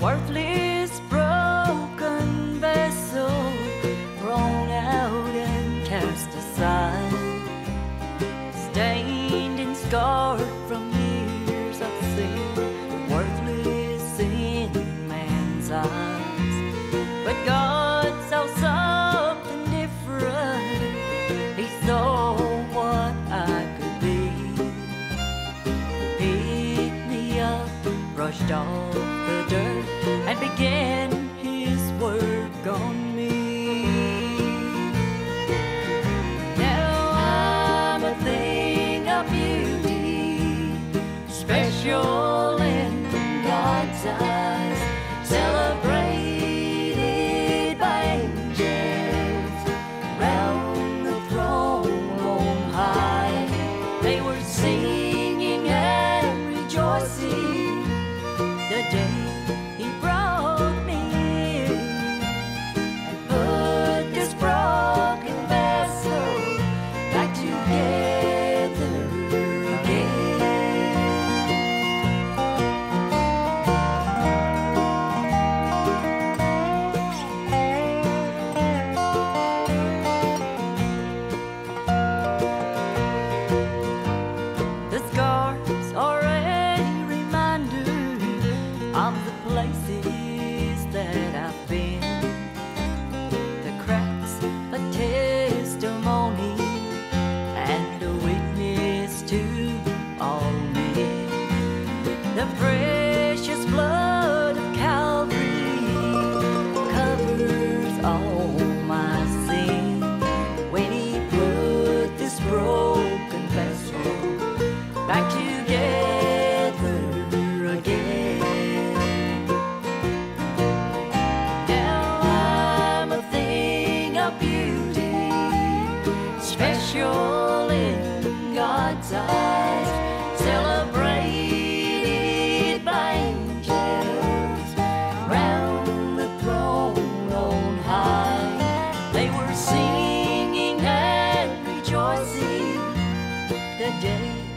worthless broken vessel thrown out and cast aside stained and scarred. Brushed off the dirt, and began His work on me. Now I'm a thing of beauty, special in God's eyes, celebrated by angels round the throne on high. They were singing and rejoicing the special in God's eyes, celebrated by angels round the throne on high. They were singing and rejoicing the day